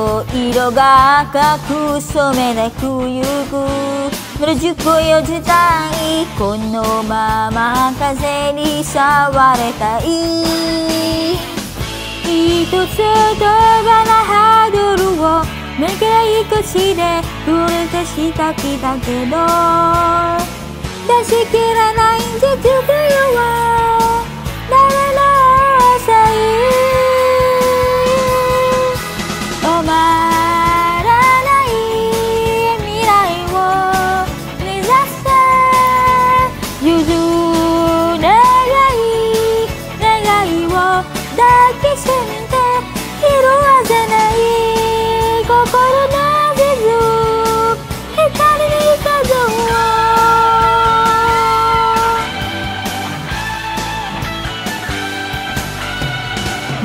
の色が赤く染めなくゆく野宿よ時代このまま風に触れたい一つ飛ばなハードルをめくらい口で触れてしたきだけど出し切らない実情は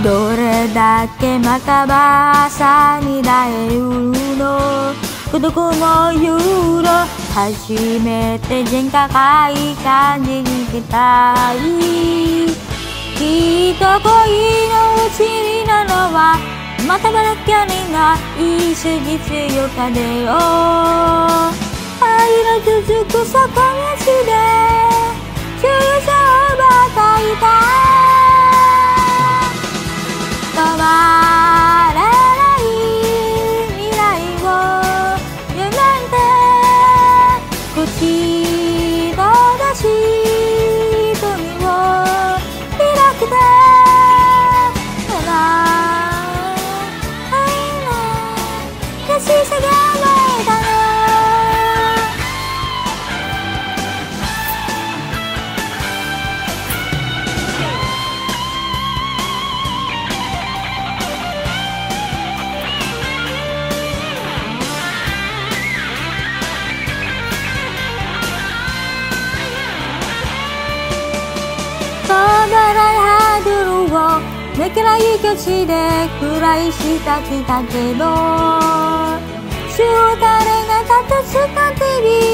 どれだけまたばさになえるの？孤独もユーロ初めて人家会感じに来たい。きっと恋のうちになのはまたばらけにない過ぎ強かでよ。愛の続く坂道で。注射しい作業をめけない境地で暗いしたきだけど終たれが立つたび